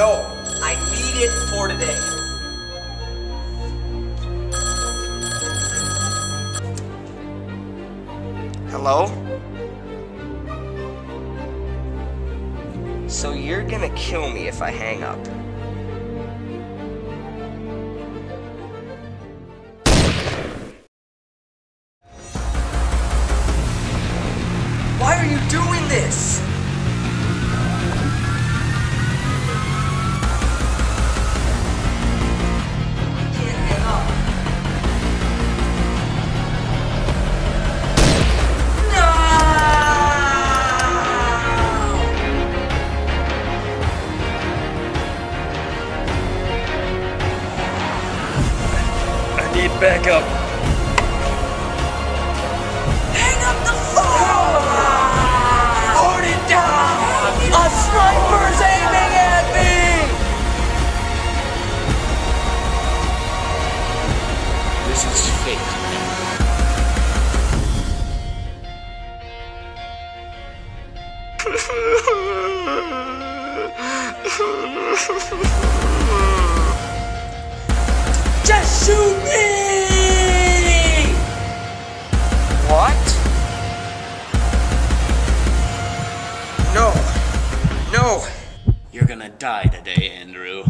No, I need it for today. Hello? So you're gonna kill me if I hang up. Why are you doing this? Need backup. Hang up the phone! Put it down! A sniper's aiming at me! This is fate. Just shoot me! No. No. You're gonna die today, Andrew.